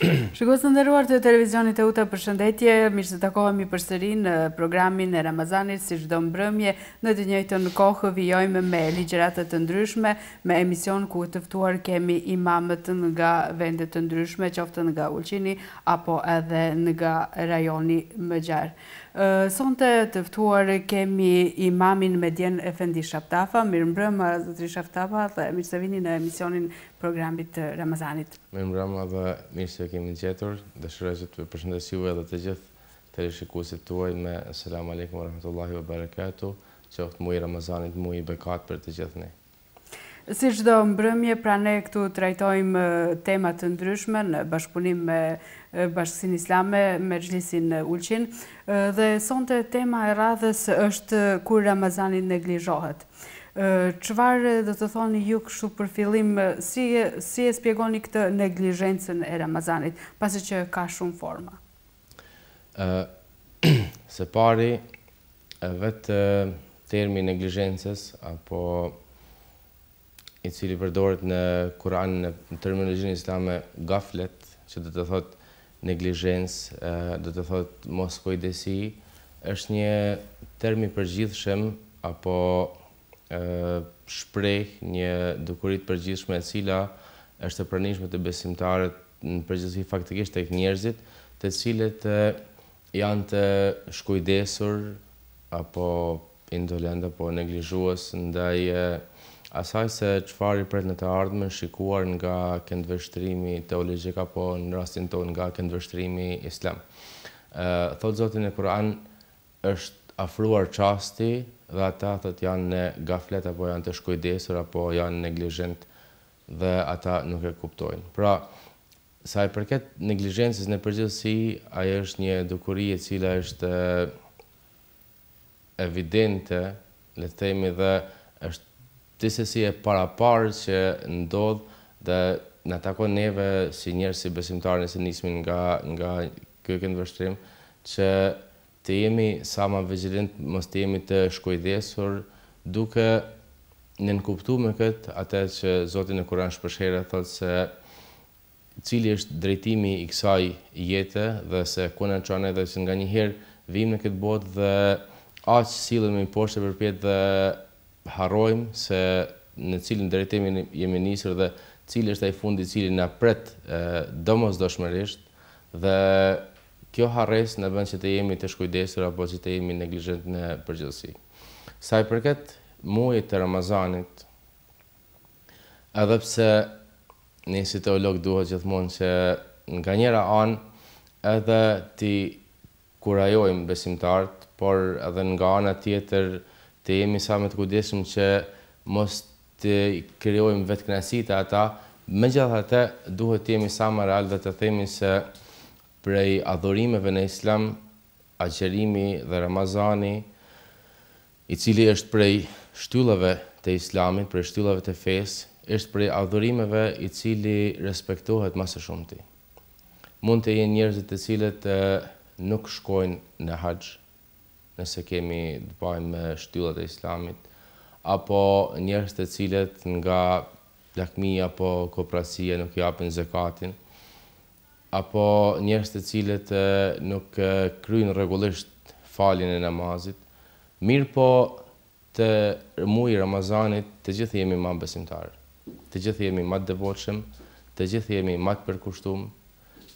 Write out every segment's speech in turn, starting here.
Shikues të nderuar të televizionit Teuta, përshëndetje. Mirë se takohemi përsëri në programin e Ramazanit si çdo mbrëmje. Në të njëjtën kohë vijojmë me ligjërata të ndryshme, me emision ku të ftuar kemi imamët nga vende të ndryshme, qoftë nga Ulqini apo edhe nga rajoni më gjerë. Sonte të ftuar kemi imamin Medjen Efendi Shaftafa. Mirëmbrëma zotri Shaftafa dhe mirë se vini në emisionin programit të Ramazanit. Mirëmbrëma dhe mirë se ju kemi gjetur, dëshiroj që të përshëndes juve dhe të gjithë teleshikuesit tuaj me Selam Alejkum wa Rahmetullahi wa Berekatuh, qoftë muaji i Ramazanit muaj i bekatë për të gjithë ne. Si çdo mbrëmje pra ne këtu trajtojmë tema të ndryshme në bashkëpunim me Bashkësinë Islame Mexhlisin Ulqin dhe sonte tema e radhës është kur Ramazani neglizhohet. Çfarë do të thoni ju kështu për fillim, si e spjegoni këtë neglizhencën e Ramazanit, pasi që ka shumë forma? Së pari, vetë termi i neglizhencës apo i cili përdoret në Kur'an në terminologjinë islame gaflet, që do të thotë Neglizhencë, do të thotë moskujdesi, është një term i përgjithshëm apo shpreh një dukuri të përgjithshme e cila është e pranishme te besimtarët në përgjithësi faktikisht tek njerëzit të cilët janë të shkujdesur apo indolentë apo neglizhues ndaj asaj se çfarë i pret në të ardhmen, shikuar nga këndvështrimi teologjik apo në rastin tonë nga këndvështrimi islam. Thotë Zoti në Kur'an, Është afruar çasti dhe ata, thotë, janë në gaflet apo janë të shkujdesur apo janë neglizhentë dhe ata nuk e kuptojnë. Pra, sa i përket neglizhencës në përgjithësi, ajo është një dukuri e cila është e evidente, le të themi dhe është disesi e paraparë që ndodh dhe na takon neve si njerëz si besimtarë nëse nismi nga nga ky këndvështrim që të jemi sa ma vigjilent mos të jemi të shkujdesur duke nënkuptu me këtë atë që Zoti në Kuran shpeshherë thotë se cili është drejtimi i kësaj jete dhe se ku na çon edhe që nganjëherë vijmë në këtë botë dhe aq sillemi poshtë e përpjetë dhe harrojmë se në cilin drejtim jemi nisur dhe cili është ai fundi i cili na pret domosdoshmërisht dhe kjo harresë na bën që të jemi të shkujdesur apo që të jemi neglizhentë në përgjithësi. Sa i përket muajit të Ramazanit, Edhe pse ne si teologë duhet gjithmonë që nga njëra anë edhe t'i kurajojmë besimtarët, por edhe nga ana tjetër të jemi sa më të kujdesshëm që mos t'i krijojmë vetëkënaqësi te ata, megjithatë duhet të jemi sa më realë dhe të themi se prej adhurimeve në Islam, agjërimi dhe Ramazani i cili është prej shtyllave të Islamit, prej shtyllave të fesë, është prej adhurimeve i cili respektohet ma së shumti. Mund të jenë njerëz të cilët nuk shkojnë në haxh, nëse kemi të bajmë me shtyllat e Islamit, apo njerëz të cilët nga lakmia apo koprracia nuk japin zekatin, apo njerëz të cilët nuk kryjnë rregullisht faljen e namazit, mirëpo te muaji i Ramazanit të gjithë jemi ma besimtarë, të gjithë jemi ma të devotshëm, të gjithë jemi ma të përkushtum,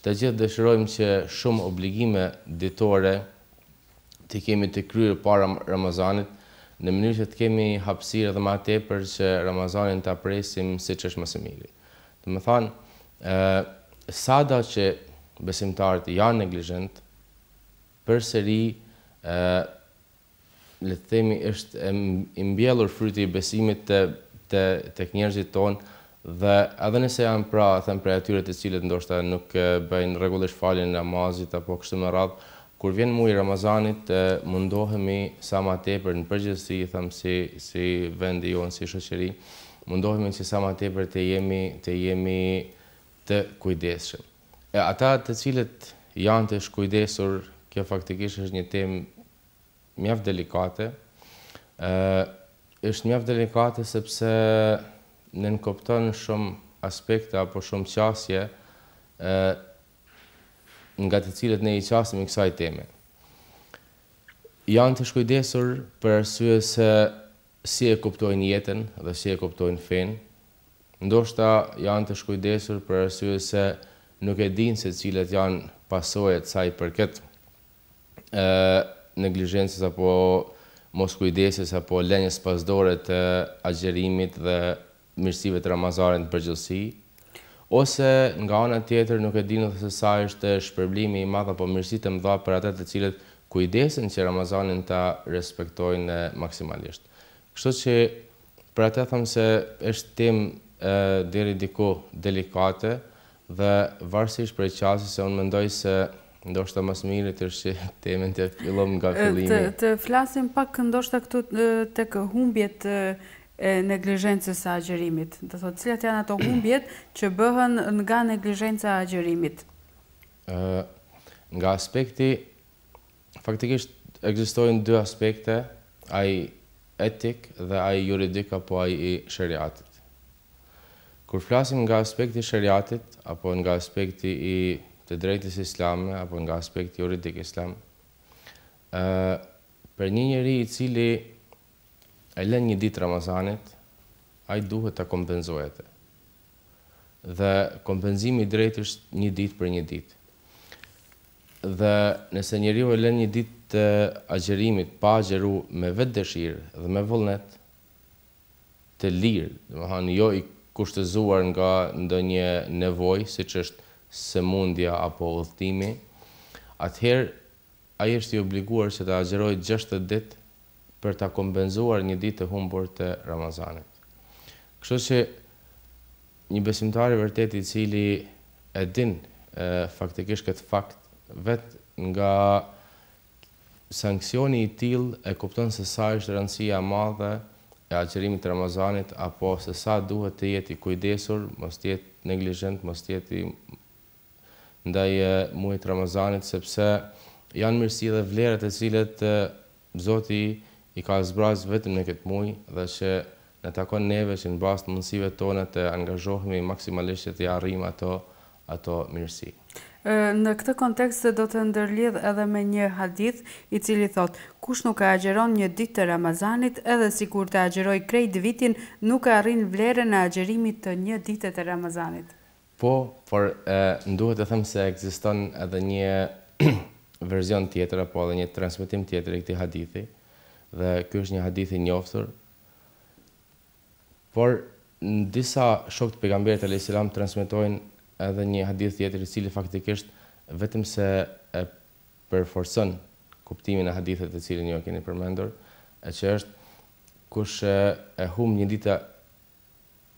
të gjithë dëshirojmë që shumë obligime ditore t'i kemi të kryer para Ramazanit, në mënyrë që të kemi hapësirë edhe ma tepër që Ramazanin ta presim siç është më së miri. Domethënë, sado që besimtarët janë neglizhentë, përsëri le të themi është i mbjellur fryti i besimit tek njerëzit tonë Dhe edhe nëse janë pra, them prej atyre të cilët ndoshta nuk e bëjnë rregullisht faljen e namazit apo kështu me radhë, kur vjen muaji i Ramazanit mundohemi sa ma tepër në përgjithësi them si si vendi jonë si shoqëri mundohemi që sa ma tepër të jemi të jemi të kujdesshëm. E ata të cilët janë të shkujdesur, kjo faktikisht është një temë mjaft delikate, ë është mjaft delikate sepse nënkupton shumë aspekte apo shumë qasje nga të cilat ne i qasemi kësaj teme. Janë të shkujdesur për arsye se si e kuptojnë jetën dhe si e kuptojnë fenë. Ndoshta janë të shkujdesur për arsye se nuk e dinë se cilat janë pasojat sa i përket ë neglizhencës apo moskujdesjes apo lënies pas dore të agjërimit dhe mirësive të Ramazanit në përgjithësi, ose nga ana tjetër nuk e dinë se sa është shpërblimi i madh apo mirësitë e mëdha për ata të cilët kujdesen që Ramazanin ta respektojnë maksimalisht. Kështu që Për ata tham se është temë deri diku delikate dhe varësisht prej qasjes se unë mendoj se ndoshta më së miri të ish temën të fillojmë nga fillimi. Të flasim pak ndoshta këtu tek humbjet e neglizhencës së agjërimit. Do të thotë cilat janë ato humbjet që bëhen nga neglizhenca e agjërimit? Nga aspekti Faktikisht ekzistojnë dy aspekte, ai etik dhe ai juridik apo ai i sheriatit. Kur flasim nga aspekti i sheriatit apo nga aspekti i të drejtës islame apo nga aspekti juridik islam, ë për një njeri i cili e lën një ditë të Ramazanit, ai duhet ta kompenzojë atë. Dhe kompenzimi i drejtë është një ditë për një ditë. Dhe nëse njeriu e lën një ditë të agjërimit pa agjëru me vetëdëshirë dhe me vullnet të lirë, domethënë jo i kushtëzuar nga ndonjë nevojë siç është sëmundja apo udhëtimi, atëherë ai është i obliguar që të agjërojë gjashtëdhjetë ditë për ta kompenzuar një ditë të humbur të Ramazanit. Kështu që Një besimtar i vërtetë i cili e din faktikisht këtë fakt vet nga sanksioni i tillë e kupton se sa është rëndësia e madhe e agjërimit të Ramazanit apo se sa duhet të jetë i kujdesur mos të jetë neglizhent mos të jetë i ndaj muajit të Ramazanit sepse janë mirësi dhe vlera të cilat Zoti i ka zbrazë vetëm në këtë muaj dhe që na takon neve që në bazë të mundësive tona të angazhohemi maksimalisht që t'i arrijmë ato ato mirësi. Në këtë kontekst do të ndërlidh edhe me një hadith, i cili thotë, Kush nuk e agjëron një ditë të Ramazanit, edhe sikur të agjërojë krejt vitin, nuk e arrin vlerën e agjërimit të një dite të Ramazanit. Po, por më duhet të them se ekziston edhe një version tjetër apo edhe një transmetim tjetër i këtij hadithi, dhe ky është një hadith i njoftur, por disa shokë të Pejgamberit alejhi selam transmetojnë edhe një hadith tjetër i cili faktikisht vetëm se e përforcon kuptimin e hadithit të cilin ju e keni përmendur, e që është, Kush e humb një ditë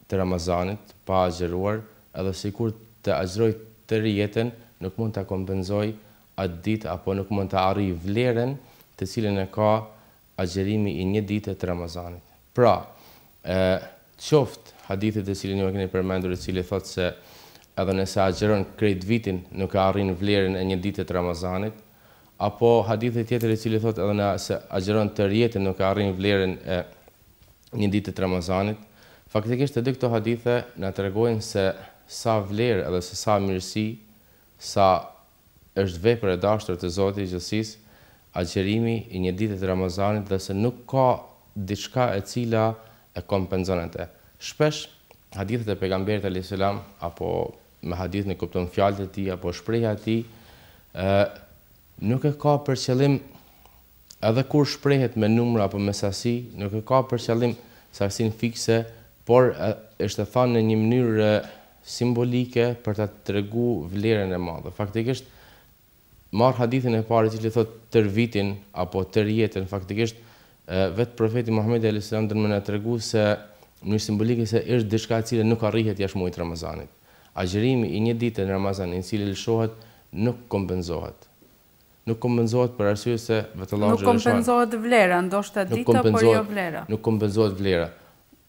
të Ramazanit pa agjëruar edhe sikur të agjërojë tërë jetën nuk mund ta kompenzojë atë ditë apo nuk mund ta arrijë vlerën të cilën e ka agjërimi i një dite të Ramazanit. Pra, ë qoftë hadithi të cilin ju e keni përmendur i cili thotë se edhe nëse agjëron krejt vitin nuk e arrin vlerën e një dite të Ramazanit, Apo hadithi tjetër i cili thotë edhe nëse agjëron tërë jetën nuk e arrin vlerën e një dite të Ramazanit. Faktikisht të dy këto hadithe na tregojnë se sa vlerë edhe se sa mirësi, sa është vepër e dashtur te Zoti i gjithësisë agjërimi i një dite të Ramazanit dhe se nuk ka diçka e cila e kompenzon atë. Shpesh hadithet e Pejgamberit alejhi selam apo Me hadith ne kuptojmë fjalët e tij apo shprehja e tij e nuk e ka për qëllim edhe kur shprehet me numra apo me sasi nuk e ka për qëllim sasinë fikse por është e thanë në një mënyrë simbolike për ta tregu vlerën e madhe faktikisht Marr hadithin e parë i cili thotë tërë vitin apo tërë jetën, faktikisht vetë Profeti Muhamed alejhi selam don me na tregu se në mënyrë simbolike se është diçka e cila nuk arrihet jashtë muajit Ramazanit. Agjërimi i një dite në Ramazan i cili lëshohet nuk kompenzohet. Nuk kompenzohet për arsye se vetë Allahu xhalesha. Nuk kompenzohet vlera, ndoshta dita por jo vlera. Nuk kompenzohet vlera.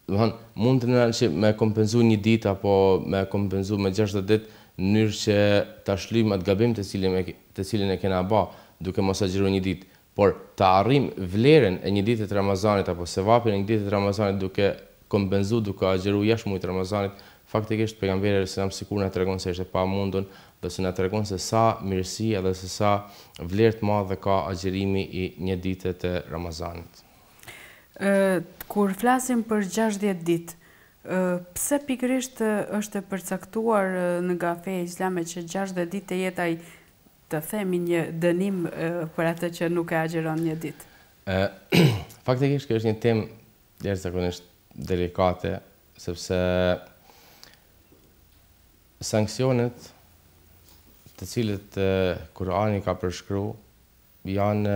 Domethënë, mundet me e kompenzu një ditë apo me e kompenzu me gjashtëdhjetë ditë në mënyrë që ta shlyjmë atë gabim të cilin e të cilin e kena ba, duke mos agjëru një ditë. Por, ta arrijmë vlerën e një dite të Ramazanit apo sevapin e një dite të Ramazanit duke kompenzu duke agjëru jashtë muajit të Ramazanit, faktikisht Pejgamberi alejhi selam sikur na tregon se është e pamundun dhe se na tregon se sa mirësi edhe se sa vlerë të madhe ka agjërimi i një dite të Ramazanit. Kur flasim për gjashtëdhjetë ditë, pse pikërisht është e përcaktuar nga feja islame që gjashtëdhjetë ditë të jetë ai, të themi, një dënim për atë që nuk e agjëron një ditë? Faktikisht kjo është një temë jashtëzakonisht delikate, sepse sanksionet të cilët Kurani ka përshkruar janë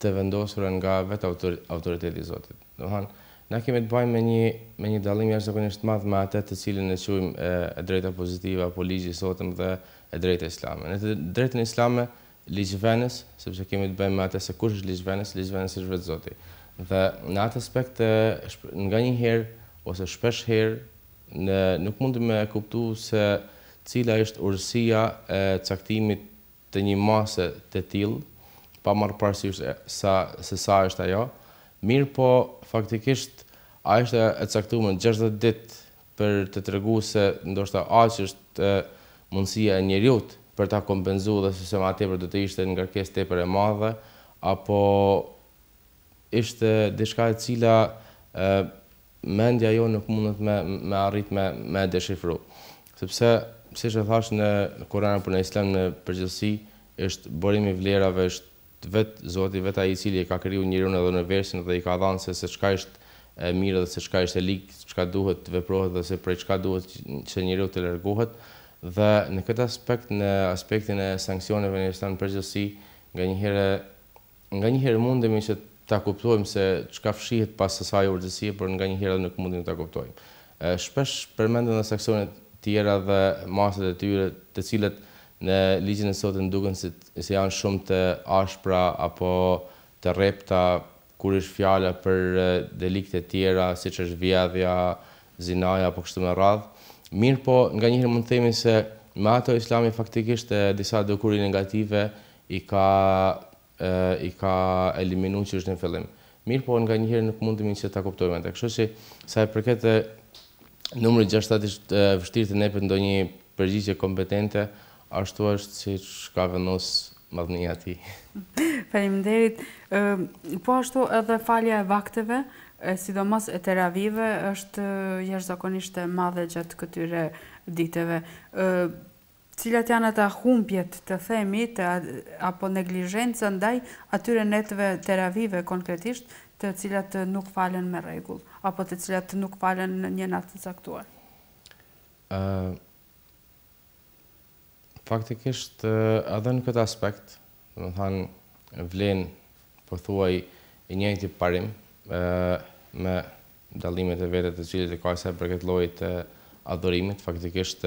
të vendosura nga vetë autoriteti i Zotit. Domethënë, na kemi të bëjmë me një me një dallim jashtëzakonisht të madh me atë të cilin e quajmë e, e drejta pozitive apo ligji i sotëm dhe e drejta islame. Në të drejtën islame ligjvënës, sepse kemi të bëjmë me atë se kush është ligjvënës, ligjvënës është vetë Zoti. Dhe në atë aspekt nganjëherë ose shpesh herë ne nuk mundem me kuptu se cila është urësia e caktimit të një mase të tillë, pa marrë parasysh se sa sa është ajo, mirëpo faktikisht a ishte e caktume gjashtëdhjetë ditë për të tregu se ndoshta aq është mundësia e njeriut për ta kompenzu dhe se se ma tepër do të ishte ngarkesë tepër e madhe apo ishte diçka e cila mendja jonë nuk mundet me me arrit me me e deshifru. Sepse, siç e thashë në Kur'an apo në Islam në përgjithësi, isht burimi i vlerave isht vet Zoti, vet Ai i Cili e ka kriju njeriun edhe universin dhe i ka dhanë se se çka isht e mirë dhe se çka isht e lig, çka duhet të veprohet dhe se prej çka duhet që njeriu të largohet. Dhe në këtë aspekt, në aspektin e sanksioneve në Islam në përgjithësi, nganjëherë Nganjëherë mundemi që ta kuptojmë se çka fshihet pas asaj urtësie, por nganjëherë edhe nuk mundemi ta kuptojmë. Shpesh përmenden edhe sanksione të tjera dhe masat e tyre, të cilat në ligjin e sotëm duken se janë shumë të ashpra apo të rrepta kur është fjala për delikte të tjera, siç është vjedhja, zinaja apo kështu me radhë. Mirëpo, nganjëherë mund të themi se me ato Islami faktikisht disa dukuri negative I ka i ka eliminu qysh në fillim. Mirëpo nganjëherë nuk mundemi që ta kuptojmë atë. Kështu që sa i përket numrit gjashtëdhjetë është e vështirë të nepet ndonjë përgjigje kompetente, ashtu është siç ka vendos madhnia e tij. Faleminderit. Po ashtu edhe falja e vakteve, e sidomos e teravive është jashtëzakonisht e madhe gjatë këtyre ditëve. Cilat janë ata humbjet, të themi, të, apo neglizhenca ndaj atyre netëve teravive konkretisht, të cilat nuk falen me rregull, apo të cilat nuk falen në një natë të caktuar? Ë, faktikisht, edhe në këtë aspekt, Domethënë vlen pothuaj i njëjti parim me dallimet e veta të cilat i ka sa i përket llojit të adhurimit. Faktikisht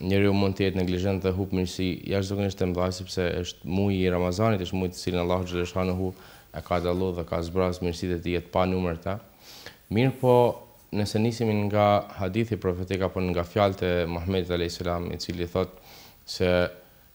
njeriu mund të jetë neglizhent dhe hup mirësi jashtëzakonisht të mëdha sepse është muaji i Ramazanit, është muaj të cilin Allahu xhaleshanuhu e ka dallu dhe ka zbrazë mirësitë e tija të panumërta. Mirëpo nëse nisemi nga hadithi profetik apo nga fjalët e Muhamedit alejhi selam i cili thotë se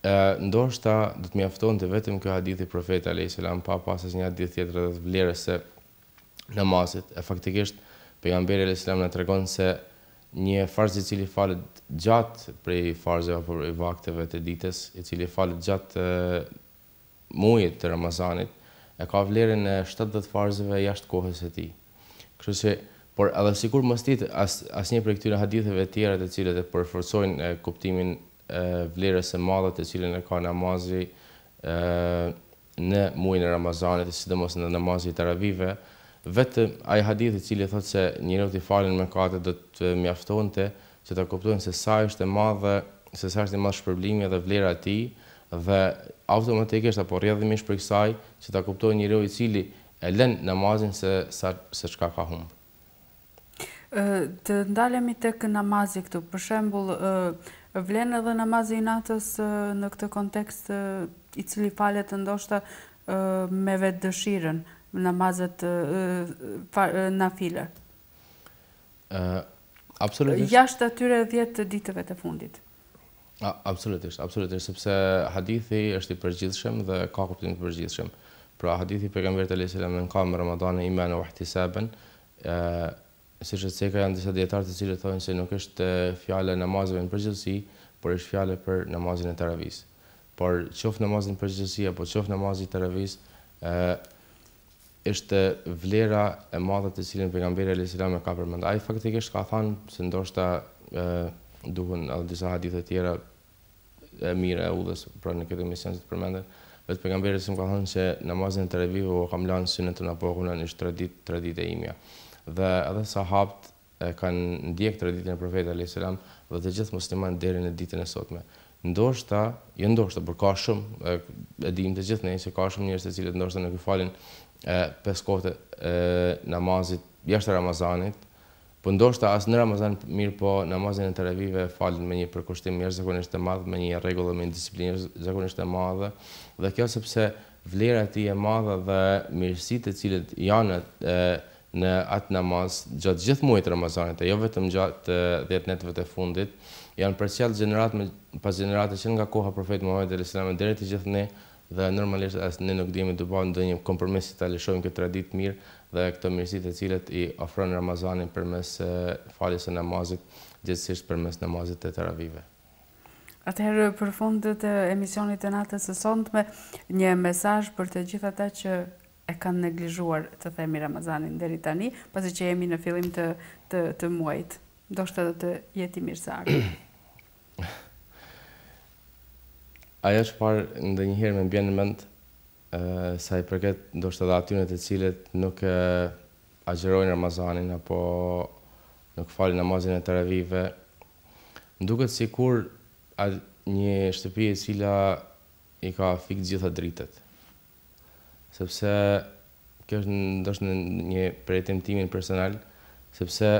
E, ndoshta do të mjaftonte vetëm ky hadith i Profetit alejhi selam pa pas asnjë hadith tjetër rreth vlerës së namazit. E faktikisht, Pejgamberi alejhi selam na tregon se një farz i cili falet gjatë prej farzeve apo prej vakteve të ditës, i cili falet gjatë muajit të Ramazanit, e ka vlerën e shtatëdhjetë farzeve jashtë kohës së tij. Kështu që, por edhe sikur mos të jetë as asnjë prej këtyre haditheve të tjera të cilët e përforcojnë kuptimin vlerës së madhe të cilën e ka namazi në muajin e Ramazanit e sidomos në namazin e Taravive, vetëm ai hadith i cili thotë se njeriut i falen mëkatet do të mjaftonte që ta kuptojmë se sa është e madhe, se sa është i madh shpërblimi dhe vlera e tij dhe automatikisht apo rrjedhimisht prej kësaj që ta kuptojë njeriu i cili e lën namazin se sa se çka ka humbë. Të ndalemi tek namazi këtu. Për shembull, vlen edhe namazi i natës në këtë kontekst i cili falet ndoshta me vetë dëshirën, namazet nafile? Absolutisht. Jashtë atyre dhjetë ditëve të fundit. Absolutisht, absolutisht, sepse hadithi është i përgjithshëm dhe ka kuptim të përgjithshëm. Pra hadithi i pejgamberit alejhi selam men kame ramadane imanen ve ihtisaben, siç e ceka janë disa dijetarë të cilët thonë se nuk është fjala për namazet në përgjithësi, por është fjala për namazin e teravisë. Por qoftë namazi në përgjithësi apo qoftë namazi i teravisë, Është vlera e madhe të cilën Pejgamberi alejhi selam e ka përmend. Ai faktikisht ka thënë se ndoshta duhen edhe disa hadithe të tjera e mira e udhës, pra në këtë emision që të përmenden, vetë Pejgamberi alejhi selam ka thënë se namazin e teravive ua kam lënë synet, apo ku na është traditë, traditë e imja. Dhe edhe sahabët e kanë ndjekë traditën e Profetit alejhi selam dhe të gjithë muslimanët deri në ditën e sotme. Ndoshta, jo ndoshta, por ka shumë, e dimë të gjithë ne që ka shumë njerëz të cilët ndoshta nuk i falin pesë kohët e namazit jashtë Ramazanit, po ndoshta as në Ramazan mirëpo namazin e teravive e falin me një përkushtim jashtëzakonisht të madh, me një rregull dhe me një disiplinë jashtëzakonisht të madhe dhe kjo sepse vlera e tij e madhe dhe mirësitë të cilat janë në atë namaz gjatë gjithë muajit Ramazanit e jo vetëm gjatë dhjetë netëve të fundit, janë përcjellë gjeneratë pas gjenerate që nga koha e Profetit Muhamed alejhi selam deri te gjithë ne dhe normalisht as ne nuk dojmë të bëjmë ndonjë kompromis që ta lëshojmë këtë traditë mirë dhe këto mirësi të cilat i ofron Ramazani përmes faljes së namazit gjegjësisht përmes namazit të teravive. Atëherë për fund të emisionit të natës së sontme një mesazh për të gjithë ata që e kanë neglizhuar të themi Ramazanin deri tani, pasi që jemi në fillim të muajit. Ndoshta do të jetë i mirëseardhur. Ajo çfarë ndonjëherë më bjen në mend, sa i përket ndoshta dhe atyre të cilët nuk e agjërojnë Ramazanin apo nuk falin namazin e teravive, më duket sikur një shtëpi e cila i ka fik të gjitha dritat. Sepse kjo është ndoshta një përjetim i imi personal, sepse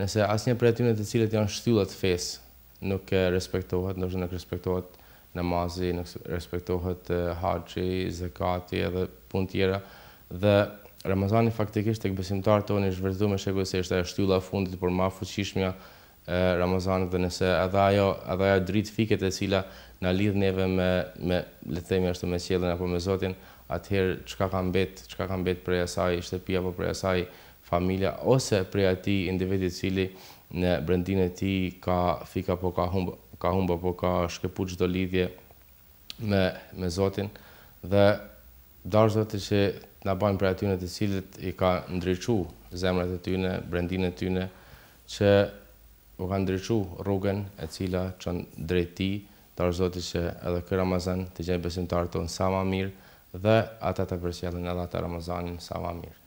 nëse asnjë prej atyre të cilat janë shtylla të fesë nuk respektohet, ndoshta nuk respektohet namazi, nuk respektohet haxhi, zekati edhe punë tjera dhe Ramazani faktikisht tek besimtarët tanë është vërtetuar me shekuj se është ajo shtylla e fundit, por ma e fuqishmja e Ramazanit dhe nëse edhe ajo edhe ajo dritë fiket e cila na lidh neve me me le të themi ashtu me qiellin apo me Zotin atëherë çka ka mbet çka ka mbet prej asaj shtëpie apo prej asaj familje ose prej atij individi i cili në brendinë e tij ka fik apo ka humb ka humb apo ka shkëput çdo lidhje me me Zotin dhe dashtë Zoti që të na bajë prej atyne të cilët i ka ndriçu zemrat e tyne brendinë e tyne Që u ka ndriçu rrugën e cila çon drejt tij, dashtë Zoti që edhe ky Ramazan t'i gjejë besimtarët tonë sa ma mirë dhe ata ta përcjellin edhe ata Ramazanin sa ma mirë.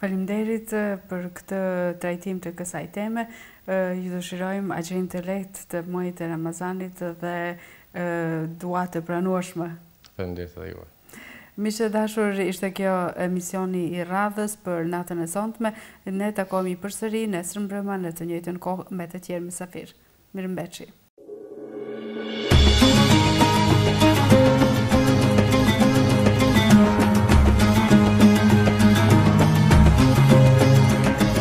Faleminderit për këtë trajtim të kësaj teme. Ju dëshirojmë agjerim të lehtë të muajit të Ramazanit dhe dua të pranueshme. Faleminderit edhe juve. Miq të dashur, ishte kjo emisioni i radhës për natën e sontme. Ne takohemi përsëri nesër mbrëma në të njëjtën kohë me të tjerë mysafirë. Mirëmbetshi.